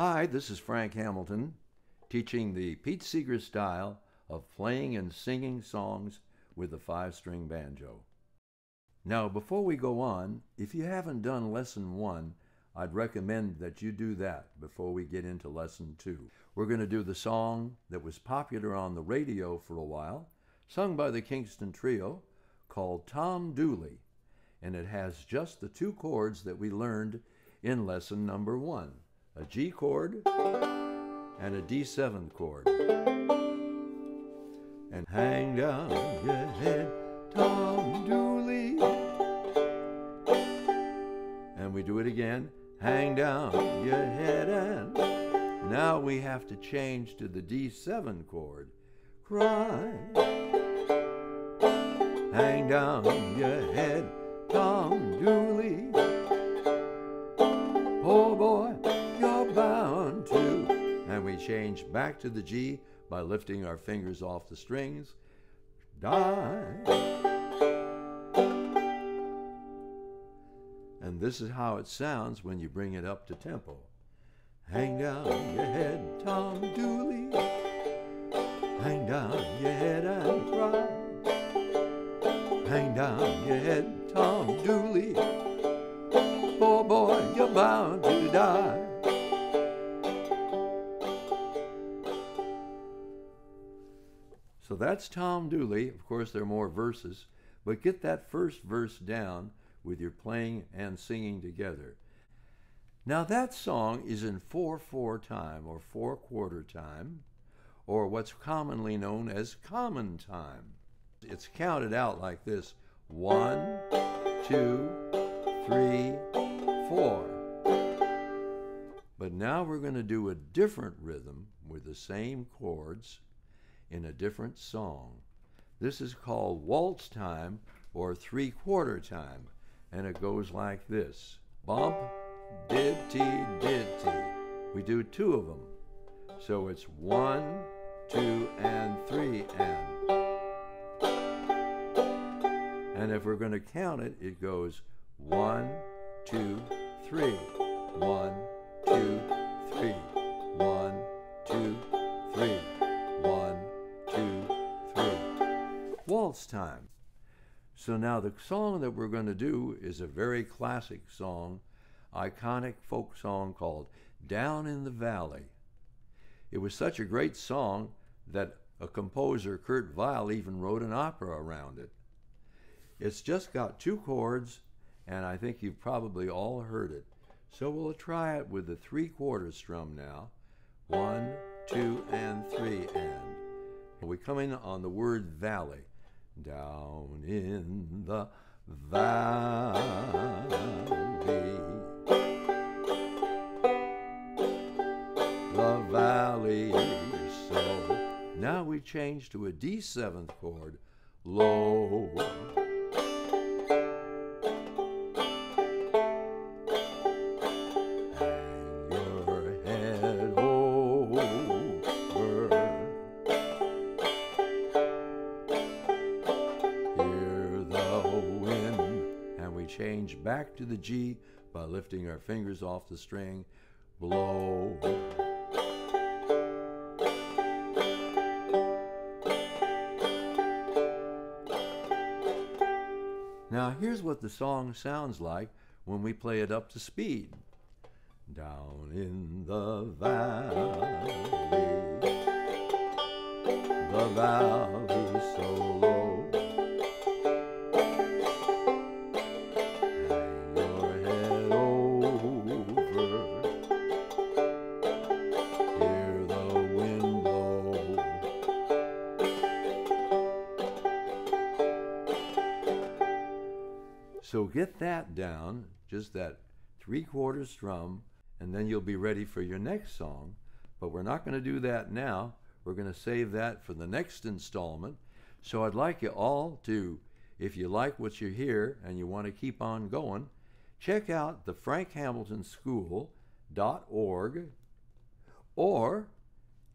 Hi, this is Frank Hamilton, teaching the Pete Seeger style of playing and singing songs with the five string banjo. Now, before we go on, if you haven't done lesson one, I'd recommend that you do that before we get into lesson two. We're going to do the song that was popular on the radio for a while, sung by the Kingston Trio, called Tom Dooley, and it has just the two chords that we learned in lesson number one a G chord and a D7 chord. And hang down your head, Tom Dooley. And we do it again. Hang down your head and now we have to change to the D7 chord. Cry. Hang down your head, Tom Dooley. Oh boy, change back to the G by lifting our fingers off the strings. Die. And this is how it sounds when you bring it up to tempo. Hang down your head, Tom Dooley. Hang down your head and cry. Hang down your head, Tom Dooley. Poor boy, you're bound to die. That's Tom Dooley. Of course, there are more verses, but get that first verse down with your playing and singing together. Now, that song is in 4 4 time or 4 quarter time, or what's commonly known as common time. It's counted out like this one, two, three, four. But now we're going to do a different rhythm with the same chords in a different song. This is called waltz time or three quarter time, and it goes like this bump, did ti. We do two of them. So it's one, two, and three, and. And if we're going to count it, it goes one, two, three. One, two, three. Waltz time. So now the song that we're going to do is a very classic song, iconic folk song called Down in the Valley. It was such a great song that a composer, Kurt Weill, even wrote an opera around it. It's just got two chords, and I think you've probably all heard it. So we'll try it with the three quarter strum now. One, two, and three, and. We come in on the word valley. Down in the valley. The valley so. Now we change to a D seventh chord, low. Change back to the G by lifting our fingers off the string, blow. Now here's what the song sounds like when we play it up to speed. Down in the valley, the valley so low. So get that down, just that three quarter strum, and then you'll be ready for your next song. But we're not going to do that now. We're going to save that for the next installment. So I'd like you all to, if you like what you hear and you want to keep on going, check out the frankhamiltonschool.org or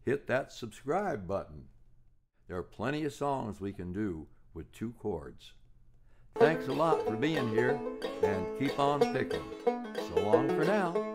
hit that subscribe button. There are plenty of songs we can do with two chords. Thanks a lot for being here and keep on picking. So long for now.